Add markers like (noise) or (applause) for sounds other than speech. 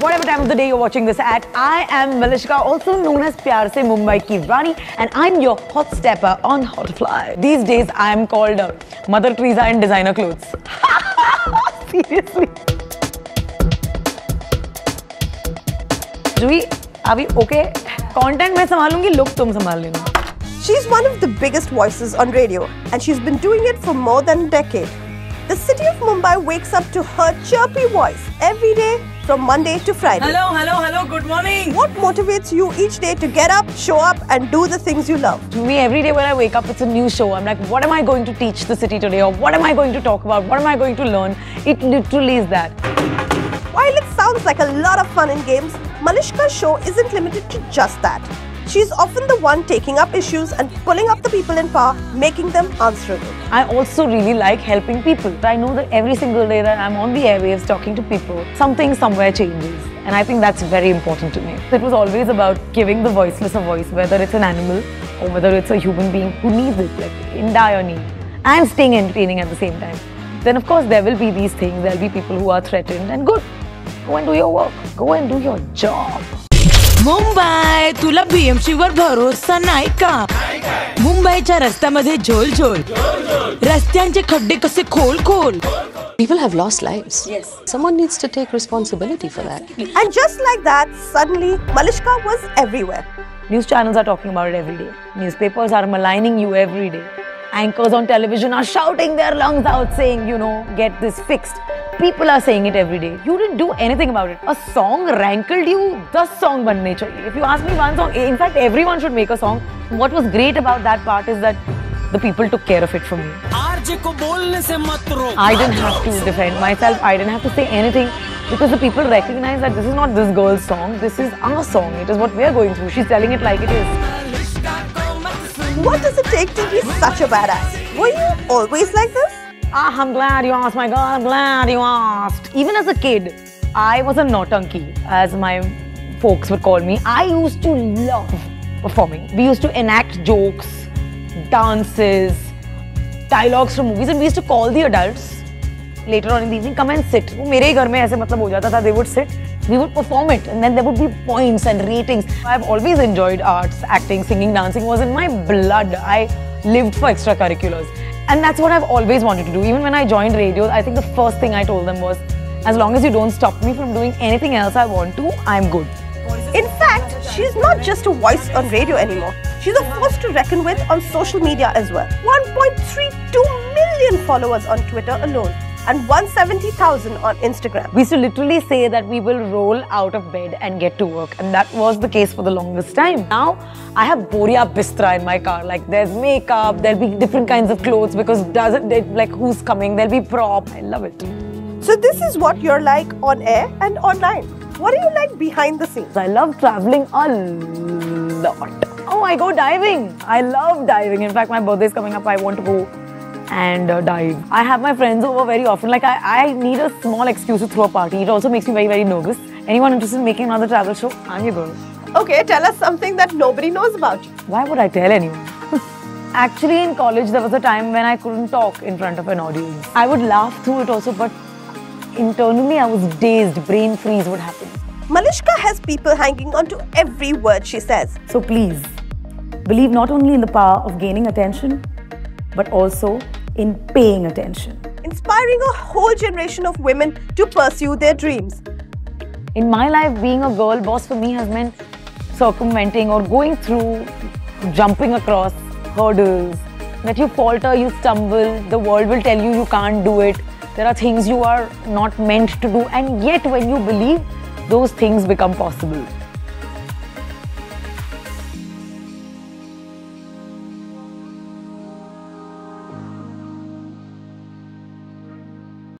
whatever time of the day you're watching this at. I am Malishka, also known as Pyar Se Mumbai Ki Rani, and I'm your Haute Stepper on Hauterfly. These days, I'm called uh, Mother Teresa in designer clothes. (laughs) Seriously. Juhi, are we okay? Content मैं संभालूंगी, look तुम संभाल लेना. She's one of the biggest voices on radio, and she's been doing it for more than a decade. The city of Mumbai wakes up to her chirpy voice every day from Monday to Friday. Hello, hello, hello, good morning. What motivates you each day to get up, show up, and do the things you love? To me, every day when I wake up, it's a new show. I'm like, what am I going to teach the city today? Or what am I going to talk about? What am I going to learn? It literally is that. While it sounds like a lot of fun and games, Malishka's show isn't limited to just that. She's often the one taking up issues and pulling up the people in power, making them answerable. I also really like helping people. I know that every single day that I'm on the airwaves talking to people, something somewhere changes. And I think that's very important to me. It was always about giving the voiceless a voice, whether it's an animal or whether it's a human being who needs it, like in dire need, and staying entertaining at the same time. Then, of course, there will be these things. There'll be people who are threatened, and good. Go and do your work. Go and do your job. Mumbai तुला BMC वर भरोसा नाही का मुंबईच्या रस्त्यामध्ये झोल झोल रस्त्यांचे खड्डे कसे खोल खोल People have lost lives. Yes. Someone needs to take responsibility for that. And just like that, suddenly Malishka was everywhere. News channels are talking about it every day. Newspapers are maligning you every day. Anchors on television are shouting their lungs out saying, you know, get this fixed. People are saying it every day. You didn't do anything about it. A song rankled you, the song banne chahiye. If you ask me one song, in fact, everyone should make a song. What was great about that part is that the people took care of it for me. I didn't have to defend myself. I didn't have to say anything because the people recognize that this is not this girl's song. This is our song. It is what we are going through. She's telling it like it is. What does it take to be such a badass? Were you always like this? Ah, I'm glad you asked, my God. I'm glad you asked. Even as a kid, I was a nautanki, as my folks would call me. I used to love performing. We used to enact jokes, dances, dialogues from movies, and we used to call the adults later on in the evening, come and sit. वो मेरे ही घर में ऐसे मतलब हो जाता था. They would sit. We would perform it, and then there would be points and ratings. I've always enjoyed arts, acting, singing, dancing was in my blood. I lived for extracurriculars. And that's what I've always wanted to do. Even when I joined radio, I think the first thing I told them was, as long as you don't stop me from doing anything else I want to, I'm good. In fact, she's not just a voice on radio anymore. She's a force to reckon with on social media as well. 1.32 million followers on Twitter alone and 170,000 on Instagram. We used to literally say that we will roll out of bed and get to work. And that was the case for the longest time. Now, I have Boria Bistra in my car. Like, there's makeup, there'll be different kinds of clothes because does it, like, who's coming? There'll be prop. I love it. So this is what you're like on air and online. What are you like behind the scenes? I love traveling a lot. Oh, I go diving. I love diving. In fact, my birthday's coming up. I want to go and uh, dive. I have my friends over very often. Like, I, I need a small excuse to throw a party. It also makes me very, very nervous. Anyone interested in making another travel show? I'm your girl. Okay, tell us something that nobody knows about you. Why would I tell anyone? (laughs) Actually, in college, there was a time when I couldn't talk in front of an audience. I would laugh through it also, but internally, I was dazed. Brain freeze would happen. Malishka has people hanging on to every word she says. So please, believe not only in the power of gaining attention, but also in paying attention. Inspiring a whole generation of women to pursue their dreams. In my life, being a girl boss for me has meant circumventing or going through, jumping across hurdles. That you falter, you stumble, the world will tell you you can't do it. There are things you are not meant to do, and yet when you believe, those things become possible.